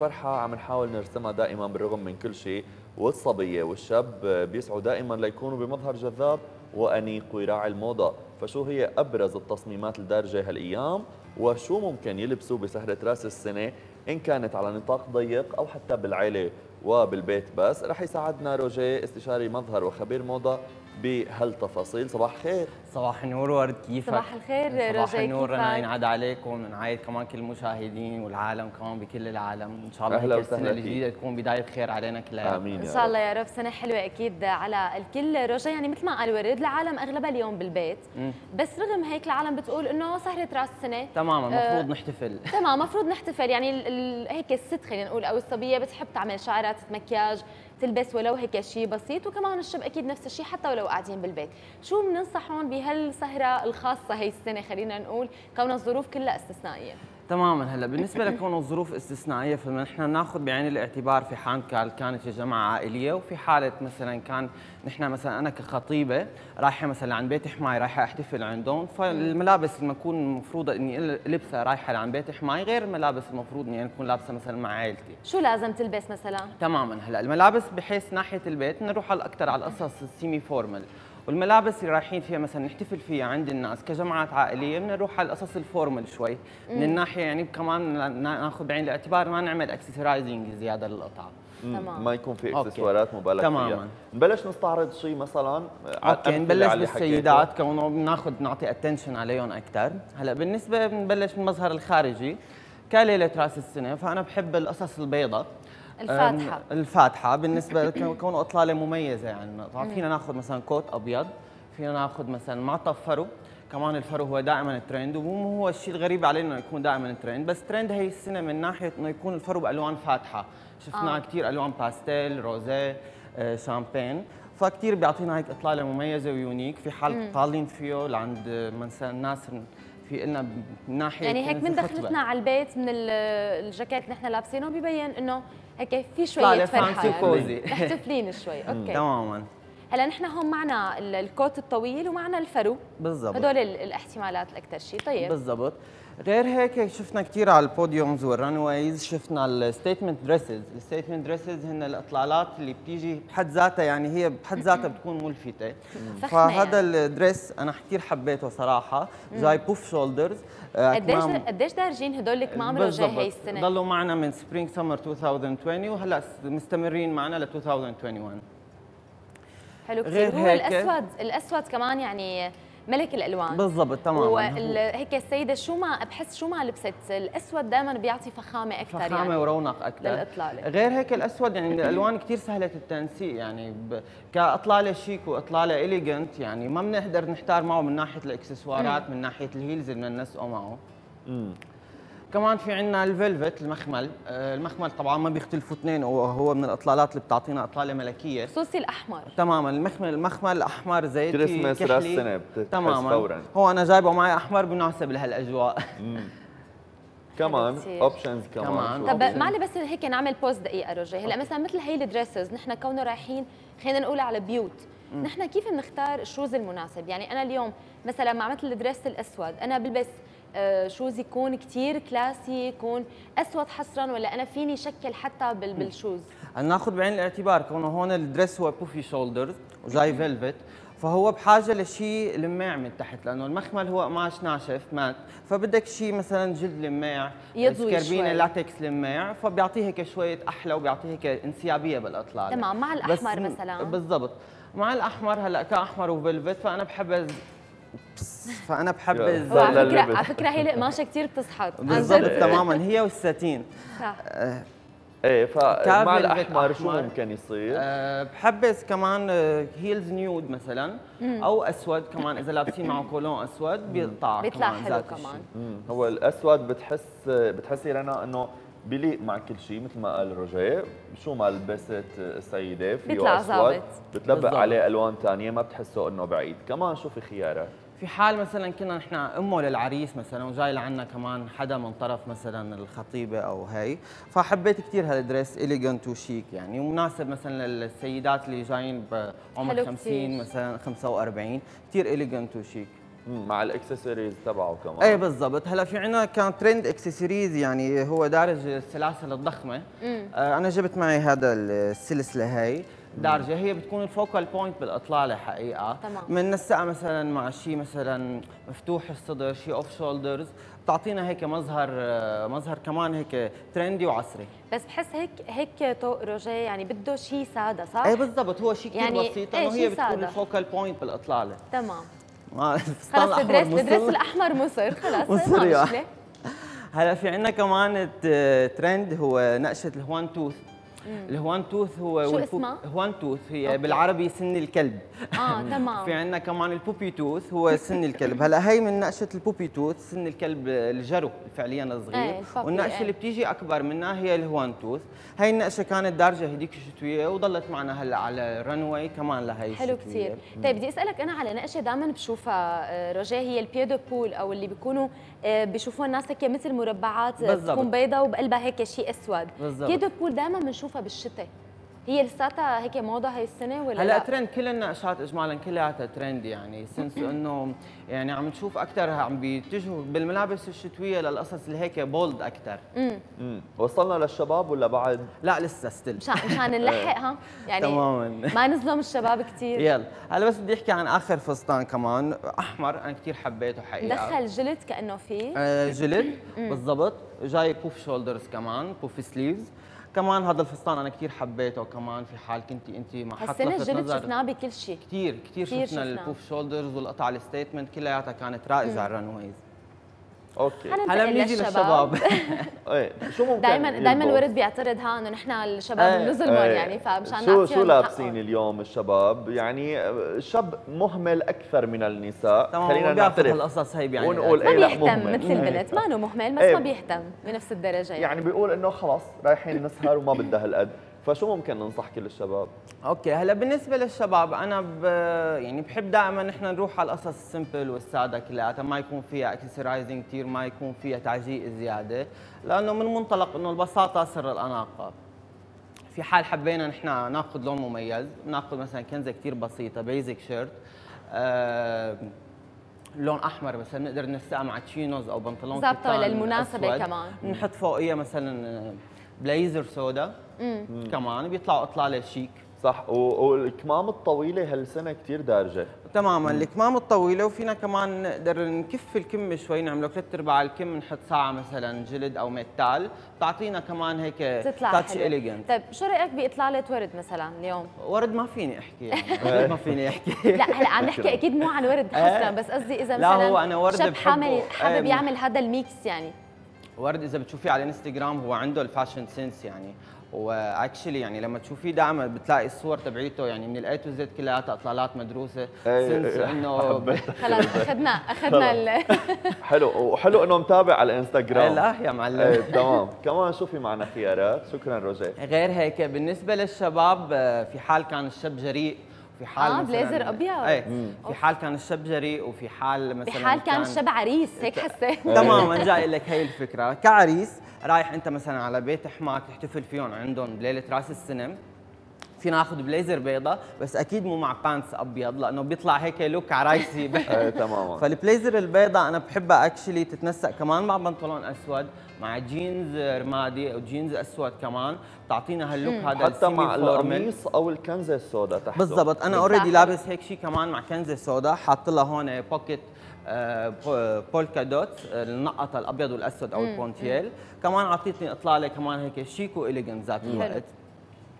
فرحة عم نحاول نرسمها دائما بالرغم من كل شيء والصبية والشاب بيسعوا دائما ليكونوا بمظهر جذاب وأنيق ويراعي الموضة. فشو هي أبرز التصميمات الدارجة هالأيام؟ وشو ممكن يلبسوا بسهرة راس السنة؟ إن كانت على نطاق ضيق أو حتى بالعيلة. وبالبيت بس. رح يساعدنا روجيه استشاري مظهر وخبير موضة بهالتفاصيل صباح الخير. صباح النور ورد كيفك؟ صباح الخير صباح رجاء النور كيفك؟ رنا ينعاد عليكم ونعايد كمان كل المشاهدين والعالم كمان بكل العالم. إن شاء الله أهلا السنة. الجديدة تكون بداية خير علينا كلنا. آمين إن شاء. الله يا رب. سنة حلوة أكيد على الكل. رجاء يعني مثل ما قال ورد العالم أغلبها اليوم بالبيت. مم. بس رغم هيك العالم بتقول إنه سهره راس السنة. تماما المفروض نحتفل. تمام مفروض نحتفل. يعني ال- ال- هيك الست خلينا نقول أو الصبية بتحب تعمل شعرات مكياج تلبس ولو هيك شيء بسيط وكمان الشاب أكيد نفس الشيء حتى ولو قاعدين بالبيت. شو بننصحهم بهالسهرة الخاصة هي السنة خلينا نقول كون الظروف كلها استثنائية؟ تماما. هلأ بالنسبة لكون الظروف استثنائية فنحن ناخذ بعين الاعتبار في حال كان- كانت الجماعه عائلية وفي حالة مثلا كان نحن مثلا أنا كخطيبة رايحة مثلا عند بيت حماي رايحة أحتفل عندهم. فالملابس اللي بكون المفروض إني لبسها رايحة لعند بيت حماي غير الملابس المفروض إني أكون لابسة مثلا مع عائلتي. شو لازم تلبس مثلا؟ تماما. هلأ الملابس بحيث ناحية البيت نروح على الاكثر على القصص ال semi formal. والملابس اللي رايحين فيها مثلا نحتفل فيها عند الناس كجماعات عائلية بنروح على القصص ال formal شوي من الناحيه يعني كمان نا- ناخذ بعين الاعتبار ما نعمل accessorizing زيادة للقطعه. تمام. ما يكون في. اكسسوارات مبالغ تماما. فيها نبلش نستعرض شيء مثلا على okay نبلش. بالسيدات كونه بناخذ نعطي attention عليهم أكثر هلأ بالنسبة بنبلش بالمظهر الخارجي كليلة راس السنة فأنا بحب القصص البيضاء الفاتحة. الفاتحة. بالنسبة لكون اطلاله مميزة يعني. طبعا فينا ناخذ مثلا coat أبيض فينا ناخذ مثلا معطف فرو. كمان الفرو هو دائما ترند ومو هو الشيء الغريب علينا إنه يكون دائما ترند بس ترند هي السنة من ناحية إنه يكون الفرو بألوان فاتحة. شفنا آه. كثير ألوان pastel rosé آه، شامبين. فكتير بيعطينا هيك إطلالة مميزة و unique. في حال طالين فيه لعند مثلا الناس في لنا من ناحية يعني هيك من. دخلتنا على البيت من ال- الجاكيت اللي نحن لابسينه ببين إنه هيك في شوية فرحة يعني. محتفلين شوي. okay. تماما. هلا نحن هون معنا ال- ال coat الطويل ومعنا الفرو. بالضبط. هدول ال- الاحتمالات الاكثر شيء طيب. بالضبط. غير هيك شفنا كثير على ال podiums وال runways شفنا ال statement dresses ال statement dresses هن الإطلالات اللي بتيجي بحد ذاتها يعني هي بحد ذاتها بتكون ملفتة. فخمة فهذا يعني. ال dress أنا كثير حبيته صراحة. جاي puff shoulders قديش قديش دارجين هدول الكمام رجاء هي السنة؟ ضلوا معنا من spring summer 2020 وهلأ مستمرين معنا ل 2021 حلو غير كثير هو هيك- الأسود الأسود كمان يعني ملك الألوان. بالضبط تماما. وال- هيك السيده شو ما بحس شو ما لبست الأسود دائما بيعطي فخامة أكثر فخامة يعني. ورونق أكثر للإطلالة. غير هيك الأسود يعني من الألوان كثير سهلة التنسيق يعني. ب... كأطلالة شيك وأطلالة elegant يعني. ما بنقدر نحتار معه من ناحية الإكسسوارات من ناحية ال heels اللي بدنا ننسقه معه. مم. كمان في عندنا ال velvet المخمل. آه، المخمل طبعا ما بيختلفوا اثنين وهو من الأطلالات اللي بتعطينا إطلالة ملكية. خصوصي الأحمر. تماما. المخمل المخمل الأحمر زيتي كريسماس راس بتحس تماما. فورا. هو أنا جايبه معي أحمر بناسب لهالأجواء. كمان. options كمان. طب؟ معلي بس هيك نعمل pause دقيقة رجاء هلأ مثلا مثل هي ال dresses نحن كونه رايحين خلينا نقول على بيوت. نحن كيف بنختار ال shoes المناسب؟ يعني أنا اليوم مثلا مع مثل ال dress الأسود أنا بلبس shoes يكون كتير classy يكون أسود حصرا ولا أنا فيني شكل حتى بال- بال shoes ناخذ بعين الاعتبار كونه هون ال dress هو puffy shoulders وجاي velvet فهو بحاجة لشيء لماع من تحت لأنه المخمل هو قماش ناشف مات فبدك شيء مثلا جلد لماع يضوي سكربينه شوي. لاتكس لماع فبيعطيه هيك شوية أحلى وبيعطيه هيك انسيابية بالإطلالة تمام، مع م- مثلاً. بالضبط مع الأحمر هلأ كأحمر وفيلفت فأنا بحبذ فأنا بحبذ هو على فكرة هي القماشه كثير بتسحر بالضبط. تماما هي والساتين صح إيه فمع الأحمر شو. ممكن يصير؟ أه بحبذ كمان heels nude مثلا أو أسود كمان إذا لابسين معه كولون أسود بيقطع بيطلع كمان حلو كمان. مم. هو الأسود بتحس بتحسي رنا إنه بيليق مع كل شيء مثل ما قال رجاء شو ما لبست السيدة فيه بيطلع أسود ظابط. بتلبق. عليه ألوان ثانية ما بتحسه إنه بعيد كمان شو في خيارات في حال مثلا كنا نحن أمه للعريس مثلا وجاي لعنا كمان حدا من طرف مثلا الخطيبة أو هي فحبيت كثير هال dress elegant وشيك يعني ومناسب مثلا للسيدات اللي جايين بعمر حلو 50 كتير. مثلا 45 كثير elegant وشيك. مع الاكسسوارز تبعه كمان. إيه بالضبط. هلا في عنا كان trend accessories يعني هو دارج السلاسل الضخمة. آه أنا جبت معي هذا السلسلة هاي. دارجة هي بتكون ال focal point بالإطلالة حقيقة تمام. بننسقها مثلا مع شيء مثلا مفتوح الصدر شيء off shoulders بتعطينا هيك مظهر مظهر كمان هيك trendy وعصري بس بحس هيك هيك طوق روجيه يعني بده شيء سادة صح؟ إيه بالضبط هو شيء كثير يعني بسيط إيه إنه هي بتكون سادة. ال focal point بالإطلالة تمام خلص الدرس مصر. الأحمر مصر خلص مصر هلا في عندنا كمان ترند هو نقشة ال houndstooth ال houndstooth هو شو اسمها؟ houndstooth هي okay. بالعربي سن الكلب آه تمام في عندنا كمان ال puppytooth هو سن الكلب هلا هي من نقشة ال puppytooth سن الكلب الجرو فعليا الصغير ال puppy، والنقشة إيه. اللي بتيجي أكبر منها هي ال houndstooth هي النقشة كانت دارجة هديك الشتويه وضلت معنا هلا على ال runway كمان لهي حلو. كثير طيب بدي أسألك أنا على نقشة دائما بشوفها آه، روجيه هي ال pied-de-poule أو اللي بيكونوا آه، بيشوفوها الناس هيك مثل مربعات آه،. بتكون بيضة وبقلبها هيك شيء أسود بالضبط. pied-de-poule دائما بنشوفها بالشتاء. هي لساتها هيك موضة هاي السنة ولا هلا لا؟ ترند كل النقشات اجمالا كلياتها ترند يعني since إنه يعني عم نشوف أكثر عم بيتجهوا بالملابس الشتوية للقصص اللي هيك bold أكثر مم. وصلنا للشباب ولا بعد؟ لا لسه still مشان مشان نلحقها يعني تماما. ما نظلم الشباب كثير يلا. هلا بس بدي أحكي عن آخر فستان كمان. أحمر أنا كثير حبيته حقيقة. ندخل جلد كأنه فيه آه جلد. بالضبط. جاي puff shoulders كمان puff sleeves كمان هذا الفستان أنا كثير حبيته كمان في حال كنتي انت ما حط هالسنة الجلد نظر شفناه بكل شيء. كثير كثير شفنا شفناه. ال puff shoulders والقطع ال statement كلياتها كانت رائجه على ال runways okay هلا بنيجي للشباب إيه شو ممكن دائما دائما يلبس؟ الورد بيعترض ها انه نحن الشباب بنظلمهم. يعني فمشان شو شو لابسين. اليوم الشباب يعني شاب مهمل أكثر من النساء تمام خلينا نعترف القصص هي يعني ونقول ما إيه بيهتم. مثل البنت ما إنه مهمل بس إيه. ما بيهتم بنفس الدرجة يعني, يعني بيقول إنه خلاص رايحين نسهر وما بدها هالقد فشو ممكن ننصح كل الشباب أوكي هلأ بالنسبة للشباب أنا ب... يعني بحب دائما نحن نروح على القصص ال simple والسادة كلياتها ما يكون فيها accessorizing كثير ما يكون فيها تعجيق زيادة لأنه من منطلق إنه البساطة سر الأناقة في حال حبينا نحن ناخذ لون مميز ناخذ مثلا كنزة كثير بسيطة basic shirt آه لون أحمر مثلا نقدر ننسقها مع chinos أو بنطلون للمناسبة أسود. كمان. نحط فوقيها مثلا بلايزر سودا كمان بيطلعوا إطلالة شيك. صح والكمام الطويلة هالسنة كثير دارجة. تماما الكمام الطويلة وفينا كمان نقدر نكف الكم شوي نعمله ثلاث أرباع الكم نحط ساعة مثلا جلد أو metal بتعطينا كمان هيك touch. Elegant طيب شو رأيك بإطلالة ورد مثلا اليوم؟ ورد ما فيني أحكي. يعني ورد ما فيني أحكي. لا هلا عم نحكي أكيد مو عن ورد حسنا بس قصدي إذا لا، مثلا هو أنا ورد شاب بحبه. حامل حابب. يعمل هذا الميكس يعني. ورد إذا بتشوفيه على انستغرام هو عنده ال fashion sense يعني. و actually يعني لما تشوفيه دائما بتلاقي الصور تبعيته يعني من ال A to Z كلياتها أطلالات مدروسة. إيه، sense إيه، إنه حبيت. خلص اخذنا أخذنا ال- حلو وحلو إنه متابع على الانستغرام لا يا معلم. إيه تمام. كمان شو في معنا خيارات. شكرا روجيه غير هيك بالنسبة للشباب آه، في حال كان الشاب جريء في حال آه، مثلاً- بليزر أبيض. إيه في حال كان الشاب جريء وفي حال مثلا بحال كان الشاب عريس هيك حسيت. تماما جاي لك هي الفكرة. كعريس رايح أنت مثلا على بيت حماك تحتفل فيهم عندهم بليله راس السنة. فينا ناخذ بليزر بيضة بس أكيد مو مع pants أبيض لأنه بيطلع هيك look عرايسي بحر إيه تماما. فالبليزر البيضة أنا بحبها actually تتنسق كمان مع بنطلون أسود مع جينز رمادي أو جينز أسود كمان تعطينا هال look هذا حتى مع. القميص أو الكنزة السوداء تحته. بالضبط. أنا. already لابس هيك شيء كمان مع كنزة سودا حاط لها هون pocket polka dot النقطة الأبيض والأسود أو البونتيل كمان اعطيتني إطلالة كمان هيك chic و elegant ذات الوقت.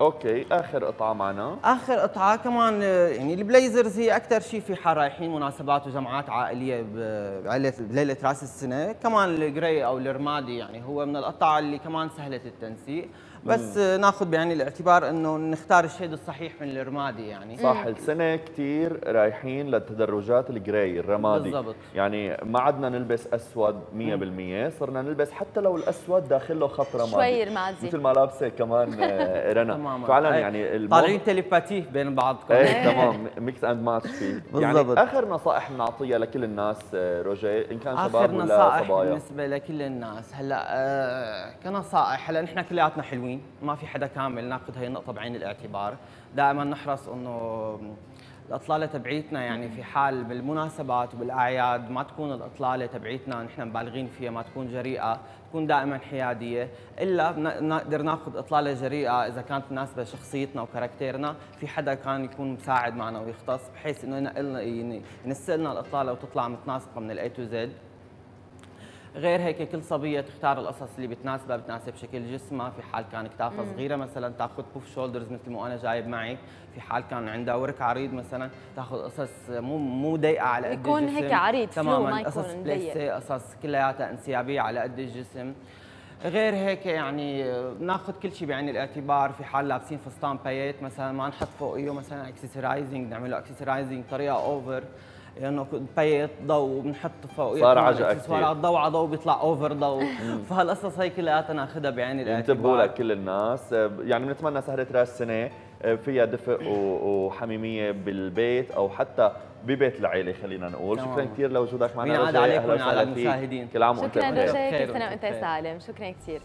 okay آخر قطعه معنا آخر قطعه كمان يعني ال blazers هي أكثر شيء في حال رايحين مناسبات وجمعات عائلية بليله رأس السنة. كمان ال grey أو الرمادي يعني هو من القطع اللي كمان سهلة التنسيق. بس آه، ناخذ بعين الاعتبار إنه نختار ال shade الصحيح من الرمادي يعني. صح السنة كتير رايحين للتدرجات ال grey الرمادي. بالضبط. يعني ما عدنا نلبس أسود 100% صرنا نلبس حتى لو الأسود داخل له خط رمادي. شوي رمادي. مثل ما لابسة كمان آه، رنا. فعلا أي. يعني الموض- طالعين telepathy بين بعضكم. إيه تمام. Mix and match فيه. بالضبط. يعني آخر نصائح بنعطيها لكل الناس آه، روجيه إن كان آخر شباب ولا نصائح صبايا؟ بالنسبة لكل الناس. هلأ آه كنصائح هلأ نحن كلياتنا حلوين. ما في حدا كامل ناخذ هي النقطة بعين الاعتبار. دائما نحرص إنه الأطلالة تبعيتنا يعني في حال بالمناسبات وبالأعياد ما تكون الأطلالة تبعيتنا نحن مبالغين فيها ما تكون جريئة تكون دائما حيادية إلا نقدر ناخذ أطلالة جريئة إذا كانت مناسبة لشخصيتنا وكاركتيرنا في حدا كان يكون مساعد معنا ويختص بحيث إنه ينقلنا ينسلنا الأطلالة وتطلع متناسقة من ال A to Z غير هيك كل صبية تختار القصص اللي بتناسبها بتناسب شكل جسمها. في حال كان كتافها صغيرة مثلا تأخذ puff shoulders مثل ما أنا جايب معي. في حال كان عندها ورك عريض مثلا تأخذ قصص مو مو ضيقه على قد يكون الجسم. هيك عريض تماما قصص plissé قصص كلياتها انسيابية على قد الجسم. غير هيك يعني ناخذ كل شيء بعين الاعتبار. في حال لابسين فستان بايت مثلا ما نحط فوقيه مثلا accessorizing نعمل له accessorizing بطريقة over لأنه يعني بيت ضوء بنحط فوق. صار عجقة كثير. ضوء على ضوء بيطلع اوفر ضوء. فهالقصص هي كلياتها ناخذها بعين الاعتبار انتبهوا لك كل الناس. يعني بنتمنى سهرة راس سنة فيها دفء وحميمية بالبيت أو حتى ببيت العيلة خلينا نقول. شكرا كثير لوجودك معنا رجاء. عليكم وعلى المشاهدين كل عام وأنت بخير. شكرا رجاء كل سنه وأنت سالم. شكرا كثير